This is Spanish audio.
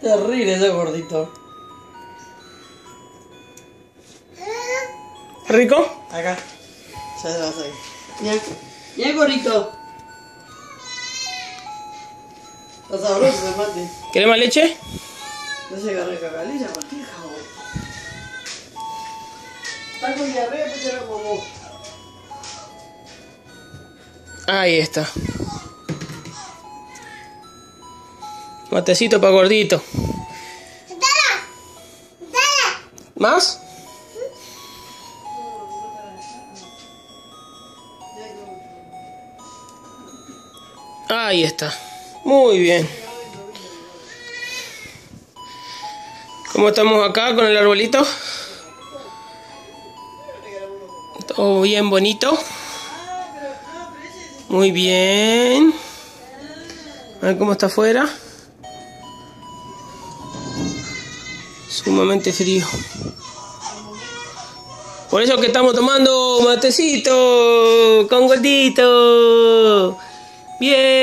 Terrible ese gordito. ¿Rico? Acá. Ya se va a salir. Mira. Mira gordito. Está sabroso el mate. ¿Querés más leche? No se agarra cacalilla, partija. Está con diarrea, pues era como. Ahí está. Matecito para gordito. ¿Más? Ahí está. Muy bien. ¿Cómo estamos acá con el arbolito? Todo bien bonito. Muy bien. A ver cómo está afuera. Sumamente frío. Por eso que estamos tomando matecito con gordito. Bien.